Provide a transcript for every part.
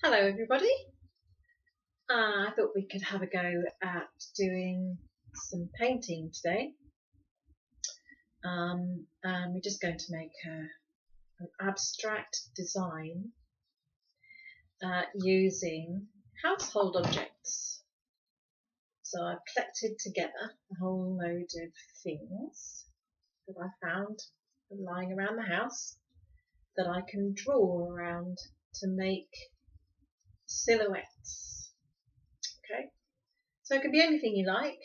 Hello everybody. Uh, I thought we could have a go at doing some painting today. Um, and we're just going to make a, an abstract design uh, using household objects. So I've collected together a whole load of things that I found lying around the house that I can draw around to make silhouettes. Okay, so it can be anything you like.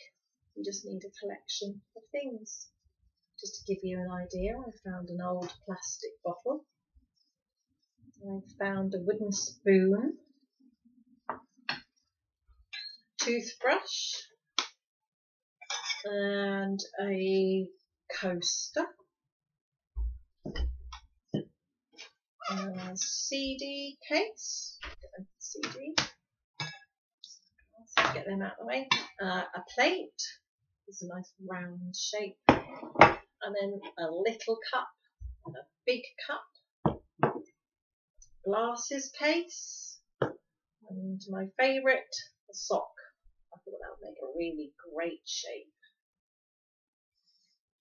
You just need a collection of things. Just to give you an idea, I found an old plastic bottle. I found a wooden spoon, toothbrush, and a coaster. A CD case, So get them out of the way. Uh, a plate. It's a nice round shape. And then a little cup and a big cup. Glasses case. And my favourite, a sock. I thought that would make a really great shape.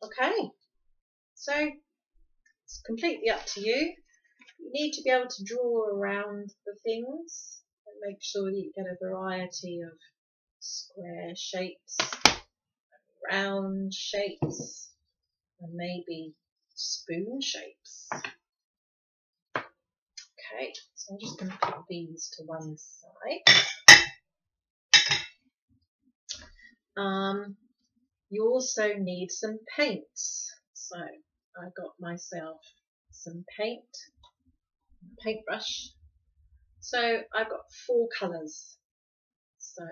Okay, so it's completely up to you. You need to be able to draw around the things make sure you get a variety of square shapes, round shapes, and maybe spoon shapes. Okay, so I'm just going to put these to one side. Um, you also need some paints. So I got myself some paint paintbrush. So I've got four colours. So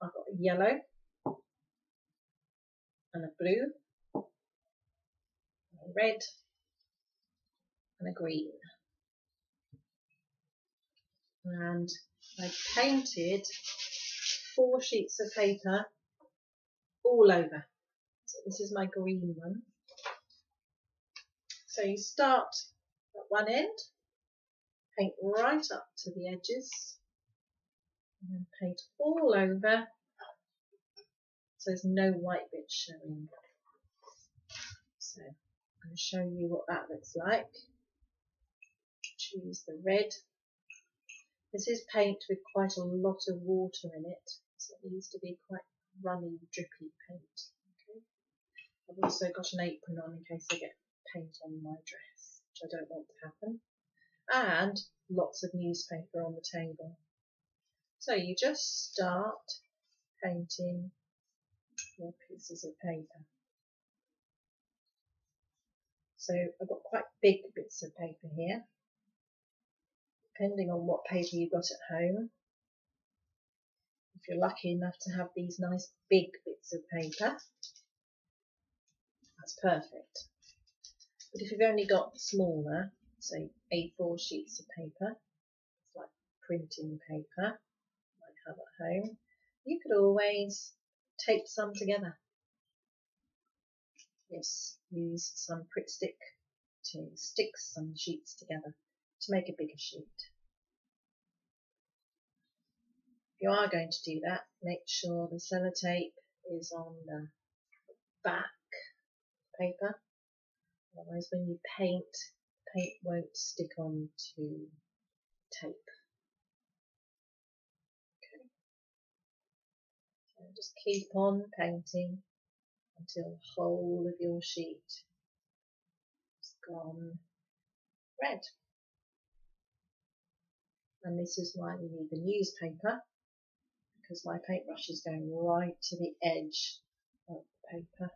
I've got a yellow and a blue, and a red and a green. And I painted four sheets of paper all over. So this is my green one. So you start at one end, paint right up to the edges, and then paint all over so there's no white bits showing. So I'm going to show you what that looks like. Choose the red. This is paint with quite a lot of water in it, so it needs to be quite runny, drippy paint. Okay. I've also got an apron on in case I get paint on my dress which I don't want to happen, and lots of newspaper on the table. So you just start painting your pieces of paper. So I've got quite big bits of paper here, depending on what paper you've got at home. If you're lucky enough to have these nice big bits of paper, that's perfect. But if you've only got smaller, say A4 sheets of paper, it's like printing paper, you might have at home, you could always tape some together. Yes, use some Pritt stick to stick some sheets together to make a bigger sheet. If you are going to do that, make sure the sellotape is on the back paper Otherwise when you paint, paint won't stick on to tape. Okay. So just keep on painting until the whole of your sheet has gone red. And this is why we need the newspaper because my paintbrush is going right to the edge of the paper.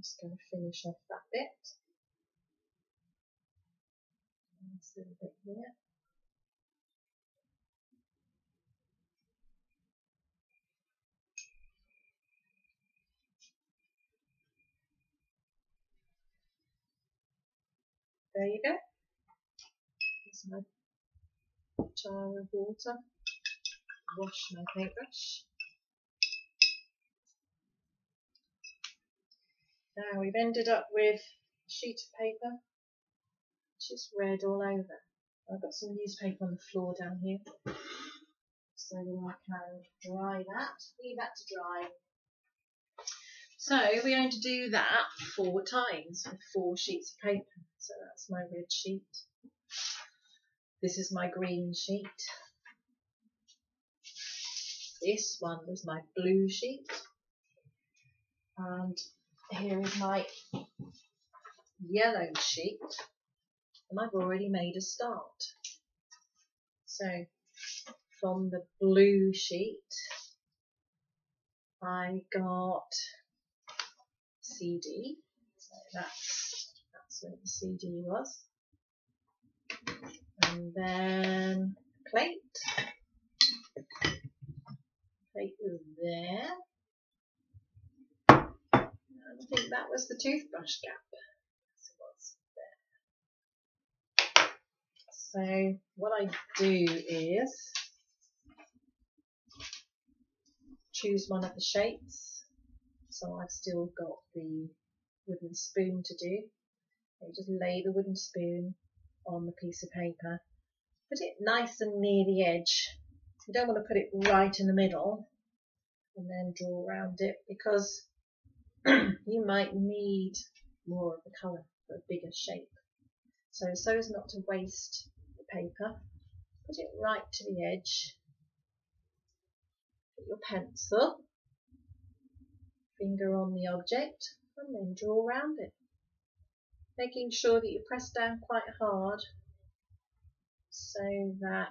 Just going to finish off that bit. This little bit here. There you go. Here's my jar of water. Wash my paintbrush. Now we've ended up with a sheet of paper, which is red all over. I've got some newspaper on the floor down here, so that I can dry that, leave that to dry. So we're going to do that four times with four sheets of paper. So that's my red sheet. This is my green sheet. This one was my blue sheet. And here is my yellow sheet. And I've already made a start. So from the blue sheet, I got CD. So that's, that's where the CD was. And then plate. Plate is there. And I think that was the toothbrush gap. So what I do is choose one of the shapes. So I've still got the wooden spoon to do. Just lay the wooden spoon on the piece of paper. Put it nice and near the edge. You don't want to put it right in the middle and then draw around it because you might need more of the colour for a bigger shape. So, so as not to waste the paper, put it right to the edge. Put your pencil, finger on the object, and then draw around it. Making sure that you press down quite hard so that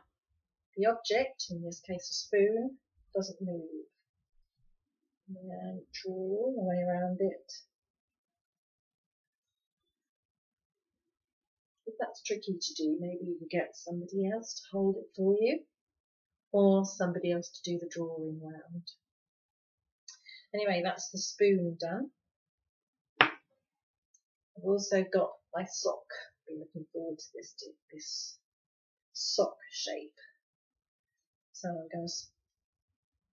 the object, in this case a spoon, doesn't move. And draw the way around it. If that's tricky to do, maybe you can get somebody else to hold it for you or somebody else to do the drawing round. Anyway, that's the spoon done. I've also got my sock. I've been looking forward to this, this sock shape. So I'm going to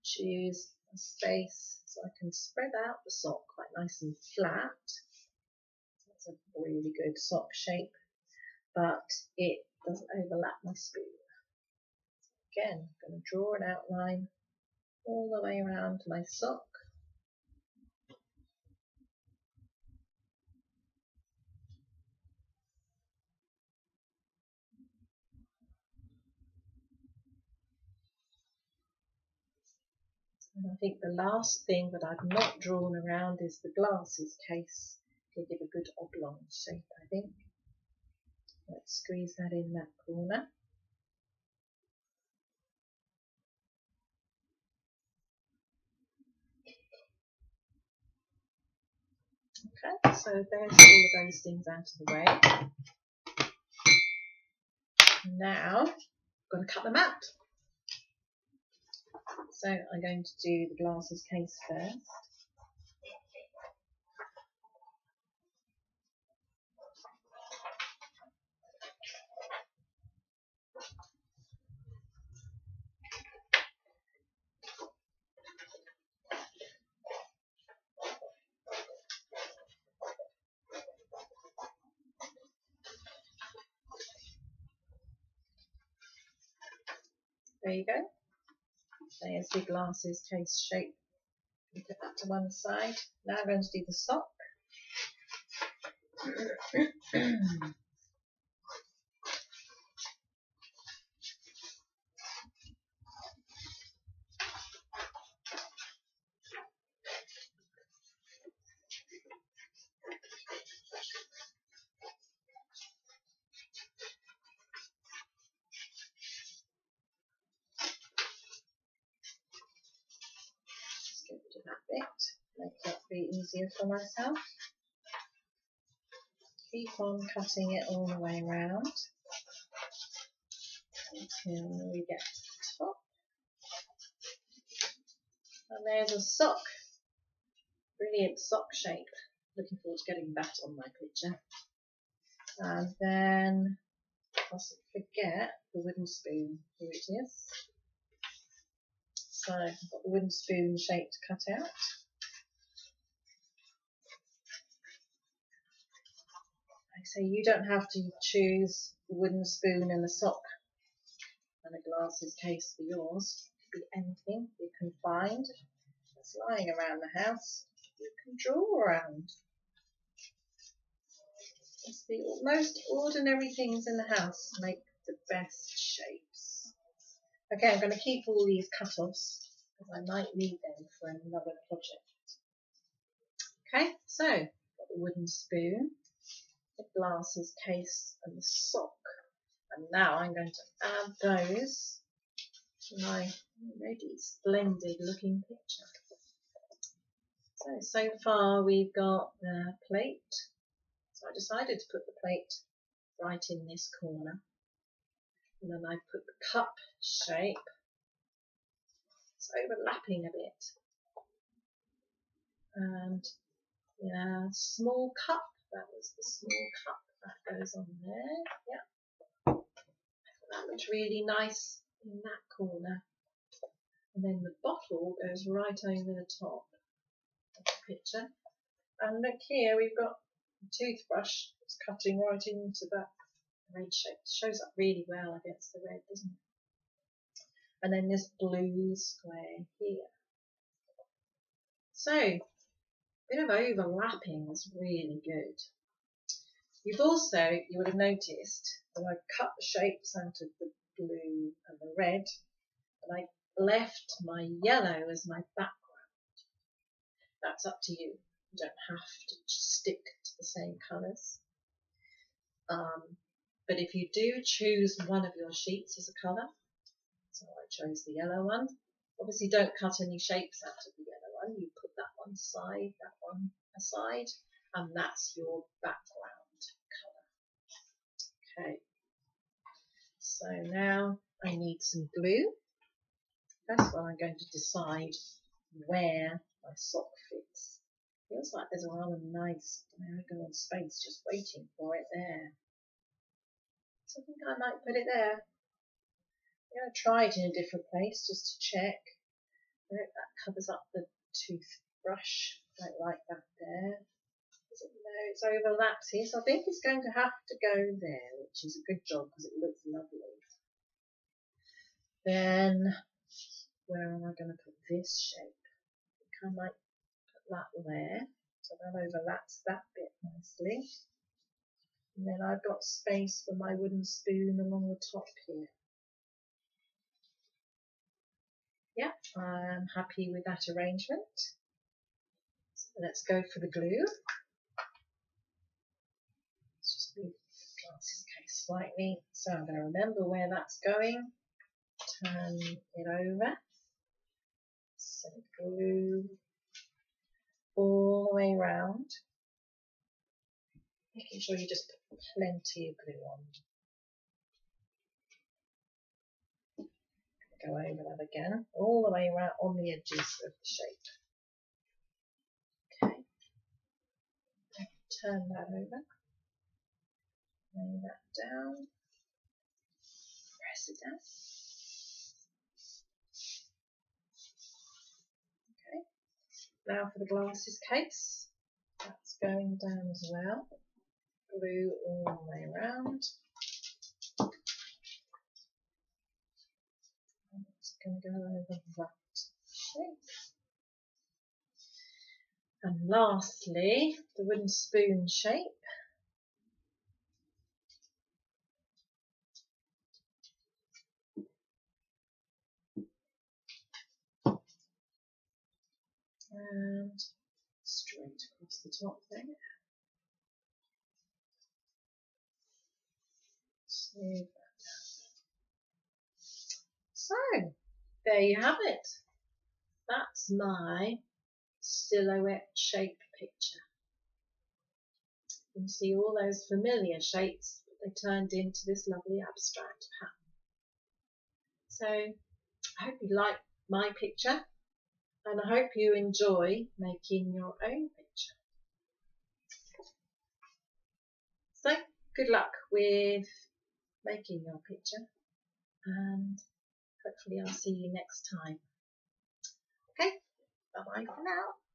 choose a space so I can spread out the sock quite nice and flat. That's a really good sock shape, but it doesn't overlap my spoon. Again, I'm going to draw an outline all the way around my sock. And I think the last thing that I've not drawn around is the glasses case. It'll give a good oblong shape, I think. Let's squeeze that in that corner. Okay, so there's all of those things out of the way. Now, I'm going to cut them out. So I'm going to do the glasses case first. There you go. There's the glasses case shape. Put that to one side. Now I'm going to do the sock. that bit, make that be easier for myself. Keep on cutting it all the way around until we get to the top. And there's a sock. Brilliant sock shape. Looking forward to getting that on my picture. And then, mustn't forget the wooden spoon. Here it is. So I've got the wooden spoon shape to cut out. so you don't have to choose the wooden spoon and the sock and a glasses case for yours. It could be anything you can find that's lying around the house. You can draw around. It's the most ordinary things in the house make the best shapes. Okay, I'm going to keep all these cut-offs because I might need them for another project. Okay, so got the wooden spoon, the glasses case and the sock. And now I'm going to add those to my already splendid looking picture. So, so far we've got the plate. So I decided to put the plate right in this corner. And then I put the cup shape. It's overlapping a bit. And yeah, small cup. That was the small cup that goes on there. Yeah. That looks really nice in that corner. And then the bottle goes right over the top of the picture. And look here, we've got a toothbrush It's cutting right into that red shape. Shows up really well against the red, doesn't it? And then this blue square here. So, a bit of overlapping is really good. You've also, you would have noticed that I cut the shapes out of the blue and the red and I left my yellow as my background. That's up to you. You don't have to stick to the same colours. Um, but if you do choose one of your sheets as a colour, so I chose the yellow one, obviously don't cut any shapes out of the yellow one. You put that one aside, that one aside, and that's your background colour. Okay. So now I need some glue. First of all, I'm going to decide where my sock fits. Feels like there's a rather nice diagonal space just waiting for it there. So I think I might put it there. To try it in a different place just to check. I that covers up the toothbrush. Don't like that there. No, it's overlaps here, so I think it's going to have to go there, which is a good job because it looks lovely. Then, where am I going to put this shape? I think I might put that there, so that overlaps that bit nicely. And then I've got space for my wooden spoon along the top here. Yeah, I'm happy with that arrangement. So let's go for the glue. Let's just move the glasses case slightly so I'm going to remember where that's going. Turn it over. So glue all the way around. Making sure you just put plenty of glue on. go over that again, all the way around on the edges of the shape. Okay, turn that over, lay that down, press it down. Okay, now for the glasses case, that's going down as well, glue all the way around. And it's going to go over that shape. And lastly, the wooden spoon shape. And straight across the top there. So, there you have it. That's my silhouette shape picture. You can see all those familiar shapes that they turned into this lovely abstract pattern. So I hope you like my picture and I hope you enjoy making your own picture. So good luck with making your picture and hopefully I'll see you next time. Okay, bye bye for now.